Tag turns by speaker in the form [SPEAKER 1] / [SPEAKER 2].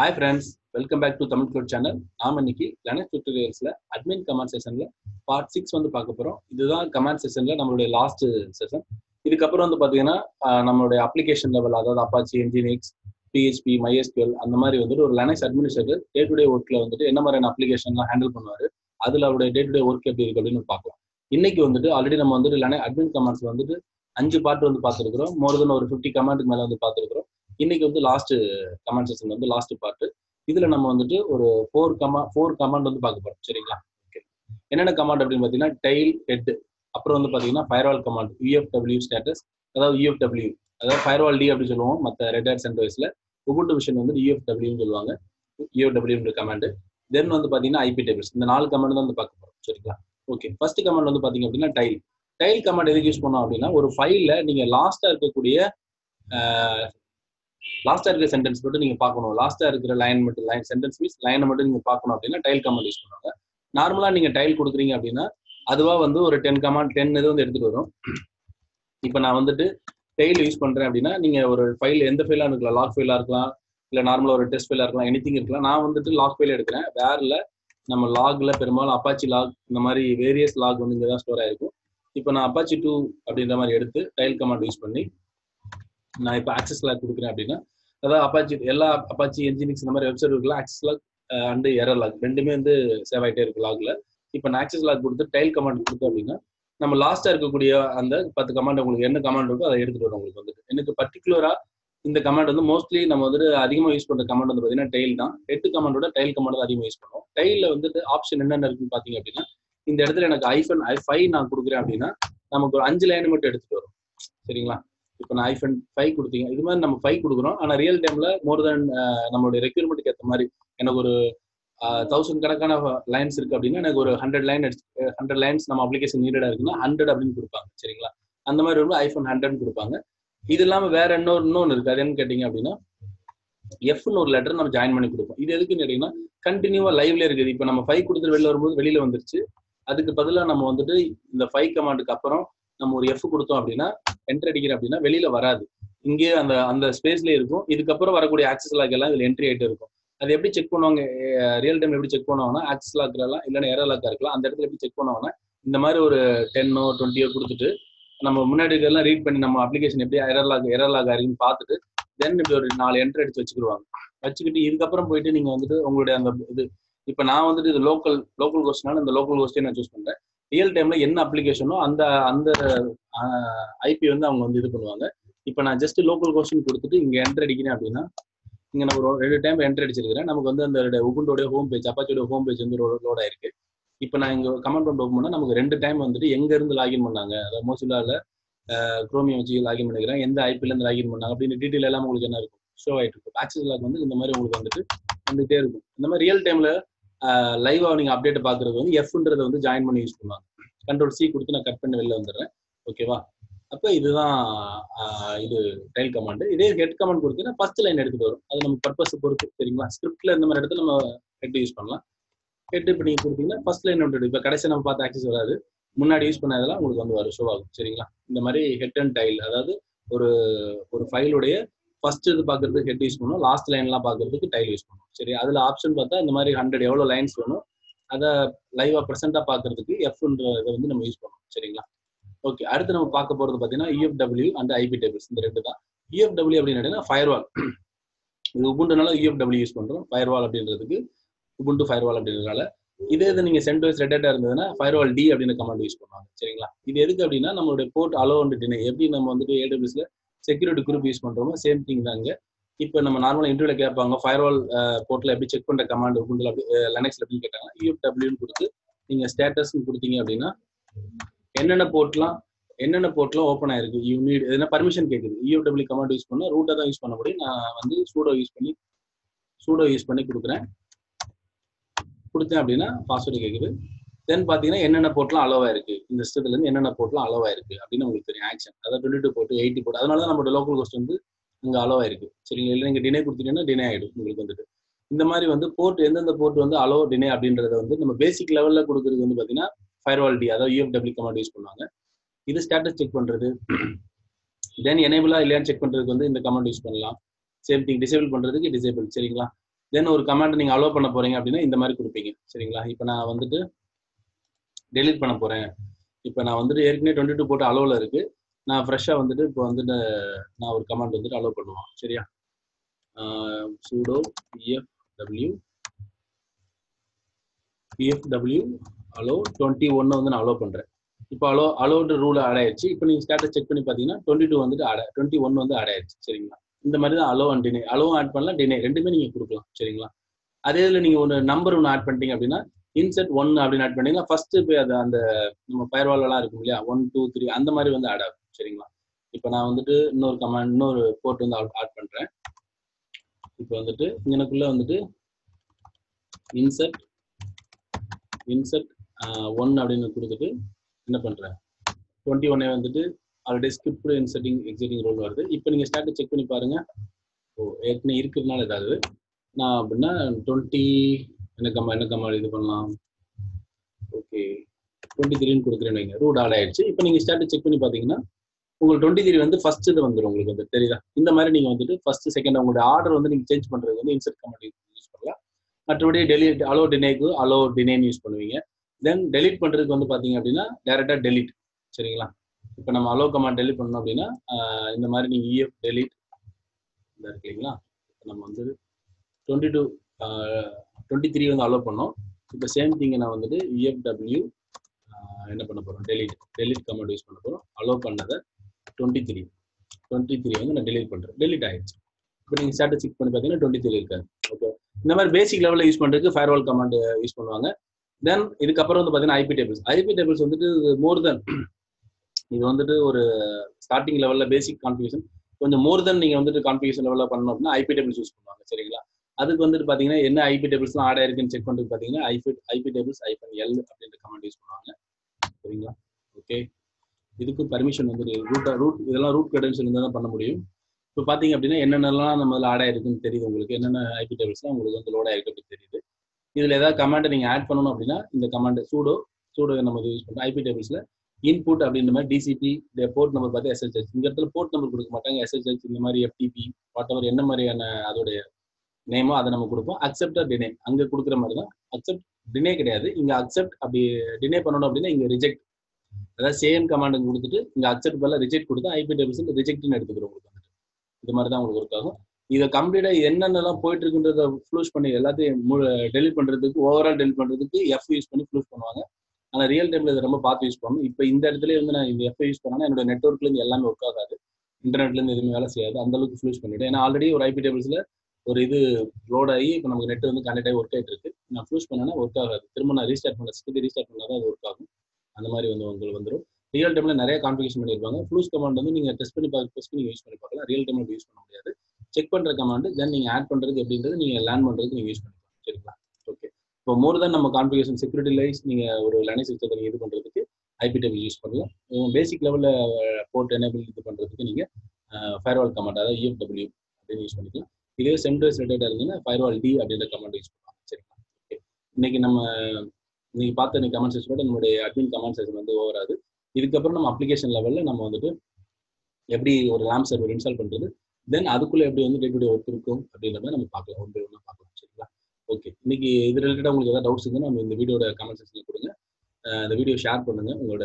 [SPEAKER 1] Hi friends welcome back to Tamil cloud channel நாம் இன்னைக்கு Linux டியூட்டோரியல்ஸில் அட்மின் கமாண்ட் செஷனில் பார்ட் சிக்ஸ் வந்து பார்க்க போகிறோம் இதுதான் கமாண்ட் செஷனில் நம்மளுடைய லாஸ்ட் செஷன் இதுக்கப்புறம் வந்து பார்த்தீங்கன்னா நம்மளுடைய அப்ளிகேஷன் லெவல் அதாவது அப்பாச்சி என்ஜினிக்ஸ் பிஹெச்பி மைஎஸ்கியூஎல் அந்த மாதிரி வந்துட்டு ஒரு Linux administrator day to day ஒர்க்கில் வந்துட்டு என்ன மாதிரியான அப்ளிகேஷன்லாம் ஹேண்டில் பண்ணுவார் அதில் அவருடைய டே டு டே ஒர்க் எப்படி இருக்கு அப்படின்னு பார்க்கலாம். இன்னைக்கு வந்துட்டு ஆல்ரெடி நம்ம வந்துட்டு லெனக்ஸ் அட்மின் கமாண்ட்ஸ்ல வந்துட்டு அஞ்சு பார்ட் வந்து பார்த்துருக்கிறோம். மோர் தென் ஒரு ஃபிஃப்டி கமாண்டுக்கு மேலே வந்து பார்த்துருக்குறோம். இன்னைக்கு வந்து லாஸ்ட் கமெண்ட் செஷன் வந்து லாஸ்ட் பார்ட் இதுல நம்ம வந்துட்டு ஒரு ஃபோர் கமா ஃபோர் கமாண்ட் வந்து பார்க்க போறோம். சரிங்களா? ஓகே என்னென்ன கமாண்ட் அப்படின்னு பார்த்தீங்கன்னா டெய்ல் ஹெட் அப்புறம் வந்து பார்த்தீங்கன்னா ஃபயர்வால் கமாண்ட் யூஎஃப்டபிள்யூ ஸ்டேட்டஸ் அதாவது யூஎஃப்டபிள்யூ அதாவது ஃபயர்வால் டி அப்படின்னு சொல்லுவோம் மற்ற ரெட் ஹேட் சென்டர்ஸ்ல உபுண்டு விஷன் வந்து யூஎஃப்டபிள்யூன்னு சொல்லுவாங்க. யூஎஃப்டபிள்யூன்ற கமாண்டு தென் வந்து பார்த்தீங்கன்னா ஐபி டேபிள்ஸ் இந்த நாலு கமாண்ட் தான் வந்து பார்க்க போறோம். சரிங்களா? ஓகே ஃபர்ஸ்ட் கமாண்ட் வந்து பார்த்தீங்க அப்படின்னா டைல் டைல் கமாண்ட் எதுக்கு யூஸ் பண்ணோம் அப்படின்னா ஒரு ஃபைல்ல நீங்க லாஸ்டா இருக்கக்கூடிய லாஸ்டா இருக்கிற சென்டென்ஸ் மட்டும் நீங்க பார்க்கணும். லாஸ்டா இருக்கிற லைன் மட்டும் லைன் சென்டென்ஸ் மீன்ஸ் லைனை மட்டும் நீங்க பார்க்கணும் அப்படின்னா டைல் கமெண்ட் யூஸ் பண்ணுவாங்க. நார்மலா நீங்க டைல் கொடுக்குறீங்க அப்படின்னா அதுவா வந்து ஒரு டென் கமாண்ட் டென் இது வந்து எடுத்துட்டு வரும். இப்போ நான் வந்துட்டு டெய்ல் யூஸ் பண்றேன் அப்படின்னா நீங்க ஒரு ஃபைல் எந்த ஃபைலா இருக்கலாம் லாக் ஃபைலா இருக்கலாம் இல்ல நார்மலா ஒரு டெஸ்ட் ஃபைலா இருக்கலாம் எனிதிங் இருக்கலாம். நான் வந்துட்டு லாக் ஃபைல் எடுக்கிறேன். வேர்ல நம்ம லாக்ல பெரும்பாலும் அப்பாச்சி லாக் இந்த மாதிரி வேரியஸ் லாக் வந்து இங்கே தான் ஸ்டோர் ஆயிருக்கும். இப்போ நான் அப்பாச்சி டூ அப்படின்ற மாதிரி எடுத்து டைல் கமாண்ட் யூஸ் பண்ணி நான் இப்போ ஆக்சஸ் லாக் கொடுக்குறேன் அப்படின்னா அதாவது அப்பாச்சி எல்லா அப்பாச்சி என்ஜினிக்ஸ் இந்த மாதிரி வெப்சைட் இருக்குல்ல access log and error log ரெண்டுமே வந்து சேவ் ஆகிட்டே இருக்கு லாக்ல இப்போ நான் ஆக்சஸ் லாக் கொடுத்து டைல் கமாண்ட் கொடுத்தோம் அப்படின்னா நம்ம லாஸ்ட்டாக இருக்கக்கூடிய அந்த பத்து கமாண்ட் உங்களுக்கு என்ன கமாண்ட் இருக்கோ அதை எடுத்துட்டு வரும் உங்களுக்கு வந்துட்டு. எனக்கு பர்டிகுலராக இந்த கமாண்ட் வந்து மோஸ்ட்லி நம்ம வந்துட்டு அதிகமாக யூஸ் பண்ற கமாண்ட் வந்து பார்த்தீங்கன்னா டைல் தான். எட்டு கமாண்டோட டைல் கமாண்ட் தான் அதிகமாக யூஸ் பண்ணுவோம். டைல்ல வந்துட்டு ஆப்ஷன் என்னென்ன இருக்குன்னு பார்த்தீங்க அப்படின்னா இந்த இடத்துல எனக்கு ஐஃபன் ஐ ஃபைவ் நான் கொடுக்குறேன் அப்படின்னா நமக்கு ஒரு அஞ்சு லைன் மட்டும் எடுத்துட்டு வரும். சரிங்களா? இப்போ நான் ஐஃபன் ஃபைவ் கொடுத்தீங்க. இது மாதிரி நம்ம ஃபைவ் கொடுக்குறோம். ஆனால் ரியல் டைம்ல மோர் தென் நம்மளுடைய ரெக்யூர்மெண்ட்டுக்கு ஏற்ற மாதிரி எனக்கு ஒரு தௌசண்ட் கணக்கான லைன்ஸ் இருக்கு அப்படின்னா எனக்கு ஒரு ஹண்ட்ரட் லைன் ஹண்ட்ரட் லைன்ஸ் நம்ம அப்ளிகேஷன் நீடடா இருக்குன்னா ஹண்ட்ரட் அப்படின்னு கொடுப்பாங்க. சரிங்களா? அந்த மாதிரி வந்து ஐஃபோன் ஹண்ட்ரட் கொடுப்பாங்க. இது இல்லாமல் வேற இன்னொரு இன்னொன்று இருக்கு. அது என்னன்னு கேட்டீங்க அப்படின்னா எஃப்னு ஒரு லெட்டர் நம்ம ஜாயின் பண்ணி கொடுப்போம். இது எதுக்குன்னு கேட்டீங்கன்னா கண்டினியூவா லைவ்ல இருக்குது. இப்போ நம்ம ஃபைவ் கொடுத்துட்டு வெளில வரும்போது வெளியில வந்துருச்சு. அதுக்கு பதிலாக நம்ம வந்துட்டு இந்த ஃபைவ் கமாண்டுக்கு அப்புறம் நம்ம ஒரு எஃப் கொடுத்தோம் அப்படின்னா என்ட்ரி அடிக்கிறோம் அப்படின்னா வெளியில வராது. இங்கே அந்த அந்த ஸ்பேஸ்ல இருக்கும். இதுக்கப்புறம் வரக்கூடிய ஆக்சஸ் லாக் எல்லாம் இதுல என்ட்ரி ஆகிட்டு இருக்கும். அது எப்படி செக் பண்ணுவாங்க? ரியல் டைம் எப்படி செக் பண்ணுவாங்கன்னா ஆக்சஸ் லாக் எல்லாம் இல்லைன்னா ஏரோ லாக்கா இருக்கலாம். அந்த இடத்துல எப்படி செக் பண்ணுவாங்கன்னா இந்த மாதிரி ஒரு டென்னோ டுவெண்ட்டியோ கொடுத்துட்டு நம்ம முன்னாடி இதெல்லாம் ரீட் பண்ணி நம்ம அப்ளிகேஷன் எப்படி எரர் லாக் எரர் லாக் இருக்குன்னு பார்த்துட்டு தென் இப்படி ஒரு நாலு என்ட்ரி அடிச்சு வச்சுக்கிடுவாங்க. வச்சுக்கிட்டு இதுக்கப்புறம் போயிட்டு நீங்க வந்துட்டு உங்களுடைய அந்த இது இப்போ நான் வந்துட்டு இது லோக்கல் லோக்கல் கோஸ்ட்னால இந்த லோக்கல் கோஸ்டே நான் சூஸ் பண்றேன். ரியல் டைம்ல என்ன அப்ளிகேஷனோ அந்த அந்த ஐபி வந்து அவங்க வந்து இது பண்ணுவாங்க. இப்போ நான் ஜஸ்ட் லோக்கல் கொஸ்டின் கொடுத்துட்டு இங்கே என்ட்ரி அடிக்கிறேன் அப்படின்னா இங்கே நான் ஒரு ரெண்டு டைம் என்ட்ரி அடிச்சிருக்கிறேன். நமக்கு வந்து அந்த உபுண்டோட ஹோம் பேஜ் அப்பாச்சியோட ஹோம் பேஜ் வந்து லோட் ஆயிருக்கு. இப்போ நான் இங்கே கமெண்ட் பண்ண ஓப்பன் பண்ணால் நமக்கு ரெண்டு டைம் வந்துட்டு எங்க இருந்து லாகின் பண்ணாங்க? அதாவது மோசிலாவில் குரோமியம் வச்சு லாகின் பண்ணிக்கிறேன். எந்த ஐபிலேருந்து லாகின் பண்ணாங்க? அப்படின்னு டீட்டெயில் எல்லாம் உங்களுக்கு என்ன இருக்கும்? ஷோ ஆகிட்டு இருக்கும். ஆக்சஸ் லாக் வந்து இந்த மாதிரி உங்களுக்கு வந்துட்டு வந்துட்டே இருக்கும். இந்த மாதிரி ரியல் டைமில் லைவாக நீங்கள் அப்டேட் பார்க்குறது வந்து எஃப்ன்றதை வந்து ஜாயின் பண்ணி யூஸ் பண்ணுவாங்க. கண்ட்ரோல் சி கொடுத்து நான் கட் பண்ணி வெளில வந்துடுறேன். ஓகேவா அப்போ இதுதான் இது டைல் கமாண்டு இதே ஹெட் கமாண்ட் கொடுத்தீங்கன்னா ஃபர்ஸ்ட் லைன் எடுத்துட்டு வரும். அது நம்ம பர்பஸ் பொறுத்து சரிங்களா ஸ்கிரிப்ட்ல இந்த மாதிரி இடத்துல நம்ம ஹெட் யூஸ் பண்ணலாம். ஹெட் இப்போ நீங்கள் கொடுத்தீங்கன்னா ஃபர்ஸ்ட் லைன் வந்துட்டு இப்போ கடைசி நம்ம பார்த்து ஆக்சஸ் வராது. முன்னாடி யூஸ் பண்ணதெல்லாம் உங்களுக்கு வந்து வரும். ஷோ ஆகும் சரிங்களா? இந்த மாதிரி ஹெட் அண்ட் டைல் அதாவது ஒரு ஒரு ஃபைலுடைய ஃபர்ஸ்ட் இது பார்க்கறதுக்கு ஹெட் யூஸ் பண்ணும் லாஸ்ட் லைன்லாம் பார்க்கறதுக்கு டைல் யூஸ் பண்ணுவோம் சரி அதுல ஆப்ஷன் பார்த்தா இந்த மாதிரி ஹண்ட்ரட் எவ்வளோ லைன்ஸ் வேணும் அதை லைவா ப்ரெசென்ட்டாக பார்க்கறதுக்கு எஃப்ன்ற இதை வந்து நம்ம யூஸ் பண்ணுவோம் சரிங்களா? ஓகே அடுத்து நம்ம பார்க்க போறது பார்த்தீங்கன்னா இஎஃப்டபிள்யூ அண்ட் ஐபி டேபிள்ஸ் இந்த ரெண்டு தான். இஎஃப்டபிள்யூ அப்படின்னு ஃபயர்வால் இது உபுண்டுனால இஎஃப்டபிள்யூ யூஸ் பண்றோம். ஃபயர்வால் அப்படின்றதுக்கு உபுண்டு ஃபயர்வால் அப்படின்றதுனால. இதே இது நீங்க வைஸ் ரெட்டா இருந்ததுன்னா ஃபயர்வால் டி அப்படின்னு கமாண்ட் யூஸ் பண்ணுவாங்க. சரிங்களா? இது எதுக்கு அப்படின்னா நம்மளுடைய போர்ட் அலோ அண்ட் டினை எப்படி நம்ம வந்துட்டு ஏடபிள்யூஸ்ல செக்யூரிட்டி குரூப் யூஸ் பண்ணுறோமோ சேம் திங் தாங்க இப்போ நம்ம நார்மலாக இன்டர்வியூல கேட்பாங்க ஃபயர்வால் போர்ட்ல எப்படி செக் பண்ணுற கமாண்ட் உபுண்டுல அப்படி லெனக்ஸ்ல அப்படின்னு கேட்டாங்க யூஎஃப்டபிள்யூன்னு கொடுத்து நீங்க ஸ்டேட்டஸ்ன்னு கொடுத்தீங்க அப்படின்னா என்னென்ன போர்ட்லாம் என்னென்ன போர்ட்லாம் ஓப்பன் ஆயிருக்கு யூ நீட் எதுனா பர்மிஷன் கேட்குது யூடபிள்யூ கமாண்ட் யூஸ் பண்ணால் ரூட்டாக தான் யூஸ் பண்ண முடியும். நான் வந்து சூடோ யூஸ் பண்ணி சூடோ யூஸ் பண்ணி கொடுக்குறேன். கொடுத்தேன் அப்படின்னா பாஸ்வேர்டு கேட்குது தென் பார்த்தீங்கன்னா என்னென்ன போட்டலாம் அலோவா இருக்கு இந்த சிஸ்டத்துல இருந்து என்னென்ன போட்டலாம் அலோவா இருக்கு அப்படின்னு உங்களுக்கு தெரியும். ஆக்ஷன் அதாவது டுவெண்ட்டி டூ போட்டு எயிட்டி போட்டு அதனால தான் நம்மளோட லோக்கல் கோஸ்ட் வந்து அங்கே அலோவா இருக்கு சரிங்களா? இல்லை நீங்கள் டினே கொடுத்தீங்கன்னா டினே ஆயிடும் உங்களுக்கு வந்துட்டு. இந்த மாதிரி வந்து போர்ட் எந்தெந்த போர்ட் வந்து அலோ டினே அப்படின்றத வந்து நம்ம பேசிக் லெவலில் கொடுக்குறது வந்து பார்த்தீங்கன்னா ஃபயர்வால் டி அதாவது யூஎஃப்டபிள்யூ கமாண்ட் யூஸ் பண்ணுவாங்க. இது ஸ்டேட்டஸ் செக் பண்ணுறது தென் எனேபிளா இல்லையான்னு செக் பண்ணுறதுக்கு வந்து இந்த கமாண்ட் யூஸ் பண்ணலாம். சேம் திங் டிசேபிள் பண்ணுறதுக்கு டிசேபிள் சரிங்களா? தென் ஒரு கமாண்ட் நீங்கள் அலோவ் பண்ண போறீங்க அப்படின்னா இந்த மாதிரி கொடுப்பீங்க. சரிங்களா? இப்போ நான் வந்துட்டு டெலீட் பண்ண போறேன். இப்போ நான் வந்துட்டு ஏற்கனவே டுவெண்ட்டி டூ போட்டு அலோவில் இருக்கு. நான் ஃப்ரெஷ்ஷாக வந்துட்டு இப்போ வந்துட்டு நான் ஒரு கமாண்ட் வந்துட்டு அலோவ் பண்ணுவோம் சரியா? Sudo UFW UFW allow twenty ஒன்று வந்து நான் அலோவ் பண்ணுறேன் இப்போ அலோ அலோன்ற ரூல் ஆட் ஆயிடுச்சு. இப்போ நீங்கள் ஸ்டேட்டஸ் செக் பண்ணி பார்த்தீங்கன்னா டுவெண்ட்டி டூ வந்துட்டு ஆட் டுவெண்ட்டி ஒன் வந்து ஆட் ஆயிடுச்சு. சரிங்களா? இந்த மாதிரி தான் அலோ அண்ட் டினே அலோவும் ஆட் பண்ணலாம் டினே ரெண்டுமே நீங்கள் கொடுக்கலாம். சரிங்களா? அதே இதில் நீங்கள் ஒரு நம்பர் ஒன்று ஆட் பண்ணிட்டீங்க அப்படின்னா இன்செட் ஒன் அப்படின்னு ஆட் பண்ணீங்கன்னா ஃபர்ஸ்ட் போய் அது அந்த நம்ம ஃபயர்வால்லாம் இருக்கும் இல்லையா? ஒன் டூ த்ரீ அந்த மாதிரி வந்து ஆட் ஆகும் சரிங்களா? இப்போ நான் வந்துட்டு இன்னொரு கமாண்ட் இன்னொரு போர்ட் வந்து ஆட் பண்றேன். இப்போ வந்துட்டு எனக்குள்ள வந்துட்டு இன்செட் இன்செட் ஒன் அப்படின்னு கொடுத்துட்டு என்ன பண்றேன்? டுவெண்ட்டி ஒன்னே வந்துட்டு already script inserting existing rule வருது. இப்போ நீங்கள் ஸ்டார்ட் செக் பண்ணி பாருங்க. ஓ ஏற்கனவே இருக்கிறதுனால ஏதாவது. நான் அப்படின்னா டுவெண்ட்டி என்ன கம்மா என்ன கம்மா இது பண்ணலாம்? ஓகே டுவெண்ட்டி த்ரீன்னு கொடுக்குறேன்னு வைங்க. ரூட் ஆட் ஆயிடுச்சு. இப்போ நீங்கள் ஸ்டார்ட் செக் பண்ணி பார்த்தீங்கன்னா உங்களுக்கு டுவெண்ட்டி த்ரீ வந்து ஃபர்ஸ்ட் இது வந்துடும் உங்களுக்கு வந்து. தெரியுதா? இந்த மாதிரி நீங்கள் வந்துட்டு ஃபர்ஸ்ட் செகண்ட் உங்களுடைய ஆர்டர் வந்து நீங்கள் சேஞ்ச் பண்ணுறது வந்து இன்செட் கமெண்ட் யூஸ் பண்ணலாம். மற்றபடி டெலிட் அலோ டினேக்கு அலோ டினேன்னு யூஸ் பண்ணுவீங்க. தென் டெலிட் பண்ணுறதுக்கு வந்து பார்த்தீங்க அப்படின்னா டேரெக்டாக டெலிட் சரிங்களா? இப்போ நம்ம அலோ கமெண்ட் டெலிட் பண்ணோம் அப்படின்னா இந்த மாதிரி நீங்கள் இஎஃப் டெலிட் இந்த இருக்கு இல்லைங்களா? நம்ம வந்து டுவெண்ட்டி டூ டுவெண்ட்டி த்ரீ வந்து அலோவ் பண்ணோம். இப்போ சேம் திங்கை நான் வந்துட்டு இஎஃப்டபிள்யூ என்ன பண்ண போகிறோம் டெலிட் டெலிட் கமெண்ட் யூஸ் பண்ண போகிறோம் அலோவ் பண்ணதை டுவெண்ட்டி த்ரீ டுவெண்ட்டி த்ரீ வந்து நான் டெலிட் பண்ணுறேன் டெலிட் ஆயிடுச்சு. இப்போ நீங்கள் ஸ்டேட்டஸ் செக் பண்ணி பார்த்தீங்கன்னா டுவெண்ட்டி த்ரீ இருக்காது. ஓகே இந்த மாதிரி பேசிக் லெவலில் யூஸ் பண்ணுறதுக்கு ஃபயர்வால் கமெண்ட் யூஸ் பண்ணுவாங்க. தென் இதுக்கப்புறம் வந்து பார்த்தீங்கன்னா ஐபி டேபிள்ஸ் ஐபி டேபிள்ஸ் வந்துட்டு மோர் தென் இது வந்துட்டு ஒரு ஸ்டார்டிங் லெவலில் பேசிக் கான்ஃபிகேஷன் கொஞ்சம் மோர் தென் நீங்கள் வந்துட்டு கான்ஃபிகேஷன் லெவலில் பண்ணணும் அப்படின்னா ஐபி டேபிள்ஸ் யூஸ் பண்ணுவாங்க. சரிங்களா? அதுக்கு வந்துட்டு பார்த்தீங்கன்னா என்ன ஐபி டேபிள்ஸ்லாம் ஆட் ஆயிருக்குன்னு செக் பண்ணிட்டு பார்த்தீங்கன்னா IP IP tables hyphen L அப்படின்ற கமெண்ட் யூஸ் பண்ணுவாங்க. சரிங்களா? ஓகே இதுக்கு பர்மிஷன் வந்து ரூட் ரூட் இதெல்லாம் ரூட் கிரெடென்ஷியல் இருந்தால் தான் பண்ண முடியும். இப்போ பார்த்தீங்க அப்படின்னா என்னென்னலாம் நம்ம அதில் ஆட் ஆயிருக்குன்னு தெரியுது உங்களுக்கு. என்னென்ன ஐபி டேபிள்ஸ்லாம் உங்களுக்கு வந்து லோட் ஆயிருக்கு அப்படின்னு தெரியுது. இதில் ஏதாவது கமாண்டை நீங்கள் ஆட் பண்ணணும் அப்படின்னா இந்த கமாண்ட் சூடோ சூடோ நம்ம யூஸ் பண்ணுறோம் ஐபி டேபிள்ஸில் இன்புட் அப்படின்ற மாதிரி டிசிபி போர்ட் நம்பர் பார்த்து எஸ்எஸ்எஸ் இந்த இடத்துல போர்ட் நம்பர் கொடுக்க மாட்டாங்க. எஸ்எஸ்ஹெச் இந்த மாதிரி எஃப்டிபி வாட் எவர் என்ன மாதிரியான அதோடைய நேமோ அதை நம்ம கொடுப்போம். அக்செப்ட் டினே அங்கே கொடுக்குற மாதிரி தான் அக்செப்ட் டினே கிடையாது. இங்கே அக்செப்ட் அப்படி டினே பண்ணணும் அப்படின்னா இங்கே ரிஜெக்ட் அதாவது சேம் கமாண்ட் கொடுத்துட்டு இங்கே அக்செப்ட் பதிலாக ரிஜெக்ட் கொடுத்து ஐபி டேபிள்ஸ் ரிஜெக்ட்னு எடுத்துக்கிறோம் உங்களுக்கு வந்துட்டு. இது மாதிரி தான் உங்களுக்கு ஒர்க் ஆகும். இதை கம்ப்ளீட்டாக என்னென்னலாம் போயிட்டு இருக்குன்றத ஃப்ளூஸ் பண்ணி எல்லாத்தையும் டெலிட் பண்ணுறதுக்கு ஓவரால் டெலிட் பண்ணுறதுக்கு எஃப் யூஸ் பண்ணி ஃப்ளூஸ் பண்ணுவாங்க. ஆனால் ரியல் டைமில் இதை ரொம்ப பார்த்து யூஸ் பண்ணணும். இப்போ இந்த இடத்துல வந்து நான் இந்த எஃப் யூஸ் பண்ணால் என்னோட நெட்ஒர்க்லேருந்து எல்லாமே ஒர்க் ஆகாது. இன்டர்நெட்லேருந்து எதுவுமே வேலை செய்யாது. அந்த அளவுக்கு ஃப்ளூஷ் பண்ணிவிட்டு ஏன்னா ஆல்ரெடி ஒரு ஐபி டேபிள்ஸில் ஒரு இது லோட் ஆகி இப்போ நமக்கு நெட் வந்து கனெக்ட் ஆகி ஒர்க் ஆகிட்டு இருக்கு. நான் ஃபியூஸ் பண்ணேன்னா ஒர்க் ஆகாது. திரும்ப நான் ரீஸ்டார்ட் பண்ண சிட்டி ரீஸ்டார்ட் பண்ணால் தான் அது ஒர்க் ஆகும். அந்த மாதிரி வந்து உங்களுக்கு வந்துடும் ரியல் டைமில் நிறைய கான்ஃபிகேஷன் பண்ணியிருப்பாங்க. ஃப்ளூஸ் கமாண்ட் வந்து நீங்கள் டெஸ்ட் பண்ணி பார்க்க டெஸ்ட் நீங்கள் யூஸ் பண்ணி பார்க்கலாம். ரியல் டைமில் யூஸ் பண்ண முடியாது. செக் பண்ணுற கமாண்ட் தென் நீங்கள் ஆட் பண்ணுறது அப்படின்றது நீங்கள் லேர்ன் பண்ணுறதுக்கு நீங்கள் யூஸ் பண்ணிக்கலாம். சரிங்களா? ஓகே இப்போ மோர் தென் நம்ம கான்ஃபிகேஷன் செக்யூரிட்டி லைஸ் நீங்கள் ஒரு லைனை சிஸ்டத்தை நீங்கள் இது பண்ணுறதுக்கு ஐபி டேபிள் யூஸ் பண்ணலாம். பேசிக் லெவலில் போர்ட் எனேபிள் இது பண்ணுறதுக்கு நீங்கள் ஃபயர்வால் கமாண்ட் அதாவது இஎஃப்டபிள்யூ அப்படின்னு யூஸ் பண்ணிக்கலாம். இதே சென்ட்ரல் ரிலேட்டடாக இருந்ததுன்னா ஃபயர்வால் டி அப்படின்ற கமெண்ட் யூஸ் பண்ணுவாங்க. சரிங்களா? ஓகே இன்னைக்கு நம்ம நீங்கள் பார்த்த நீ கமெண்ட் செக்ஷனோட நம்மளுடைய அட்மின் கமெண்ட் செக்ஷன் வந்து ஓவர் ஆகுது. இதுக்கப்புறம் நம்ம அப்ளிகேஷன் லெவலில் நம்ம வந்துட்டு எப்படி ஒரு லேம்ப் சர்வர் இன்ஸ்டால் பண்ணுறது தென் அதுக்குள்ளே எப்படி வந்து டே டு டே ஒர்க் இருக்கும் அப்படின்றத நம்ம பார்க்கலாம். ஒன் பை ஒன்னாக பார்க்கலாம். சரிங்களா? ஓகே இன்னைக்கு இது ரிலேட்டடாக உங்களுக்கு ஏதாவது டவுட்ஸ் இருந்தால் நம்ம இந்த வீடியோட கமெண்ட் செக்ஷனில் கொடுங்க. இந்த வீடியோ ஷேர் பண்ணுங்கள் உங்களோட